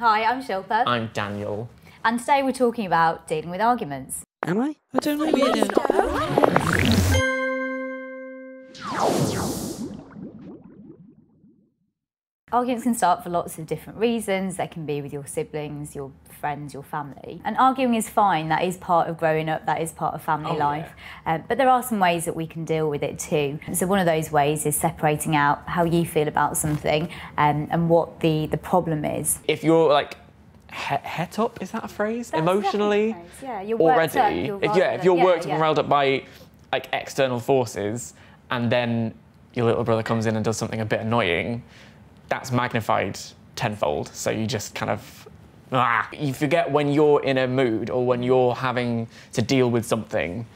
Hi, I'm Shilpa. I'm Daniel. And today we're talking about dealing with arguments. Am I? I don't know. Arguments can start for lots of different reasons. They can be with your siblings, your friends, your family. And arguing is fine. That is part of growing up. That is part of family Oh, life. Um, but there are some ways that we can deal with it too. So one of those ways is separating out how you feel about something um, and what the, the problem is. If you're like he- het up, is that a phrase? That's Emotionally, a phrase, yeah. You're already. up, you're if yeah, if you're worked yeah, up and yeah. riled up by like external forces, and then your little brother comes in and does something a bit annoying, that's magnified tenfold. So you just kind of ah, you forget when you're in a mood or when you're having to deal with something.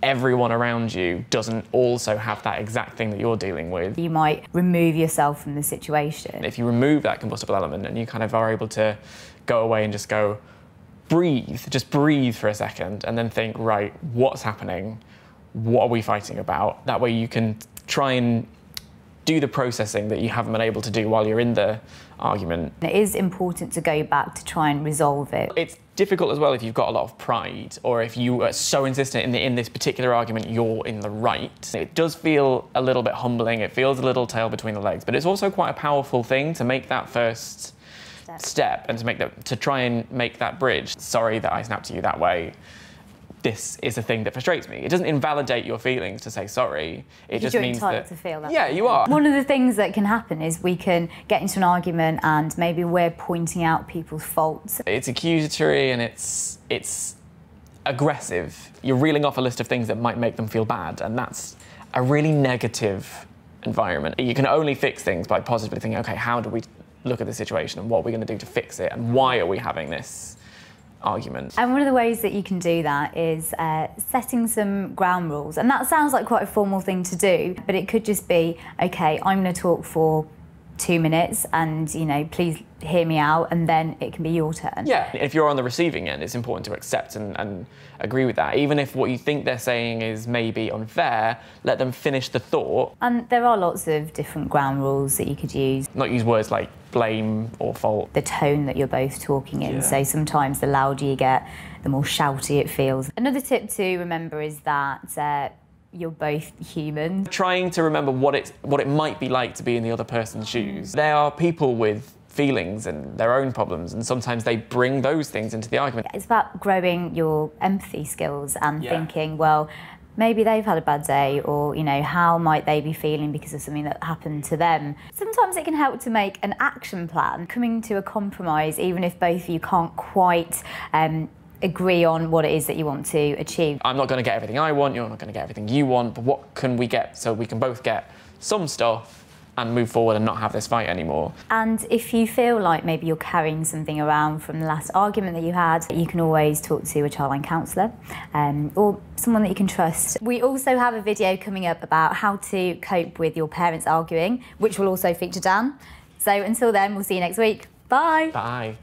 Everyone around you doesn't also have that exact thing that you're dealing with. You might remove yourself from the situation. If you remove that combustible element and you kind of are able to go away and just go, breathe, just breathe for a second and then think, right, what's happening? What are we fighting about? That way you can try and do the processing that you haven't been able to do while you're in the argument. It is important to go back to try and resolve it. It's difficult as well if you've got a lot of pride or if you are so insistent in, the, in this particular argument you're in the right. It does feel a little bit humbling, it feels a little tail between the legs, but it's also quite a powerful thing to make that first Step. step and to make that to try and make that bridge. Sorry that I snapped at you that way. This is a thing that frustrates me. It doesn't invalidate your feelings to say sorry. It just You're means entitled that to feel that Yeah, way. you are. One of the things that can happen is we can get into an argument and maybe we're pointing out people's faults. It's accusatory and it's it's aggressive. You're reeling off a list of things that might make them feel bad, and that's a really negative environment. You can only fix things by positively thinking, okay, how do we look at the situation and what are we going to do to fix it and why are we having this argument? And one of the ways that you can do that is uh, setting some ground rules. And that sounds like quite a formal thing to do, but it could just be okay, I'm going to talk for two minutes and, you know, please hear me out, and then it can be your turn. Yeah, if you're on the receiving end, it's important to accept and, and agree with that. Even if what you think they're saying is maybe unfair, let them finish the thought, And there are lots of different ground rules that you could use. not use words like blame or fault. the tone that you're both talking in. Yeah. So sometimes the louder you get, the more shouty it feels. Another tip to remember is that uh, you're both human. trying to remember what it what it might be like to be in the other person's shoes. There are people with feelings and their own problems, and sometimes they bring those things into the argument. It's about growing your empathy skills and Yeah. thinking, well, maybe they've had a bad day or you know how might they be feeling because of something that happened to them sometimes it can help to make an action plan coming to a compromise even if both of you can't quite um, agree on what it is that you want to achieve I'm not going to get everything I want. You're not going to get everything you want. But what can we get so we can both get some stuff and move forward and not have this fight anymore? And if you feel like maybe you're carrying something around from the last argument that you had, you can always talk to a Childline counsellor um, or someone that you can trust. We also have a video coming up about how to cope with your parents arguing, which will also feature Dan. So until then, we'll see you next week. Bye. Bye.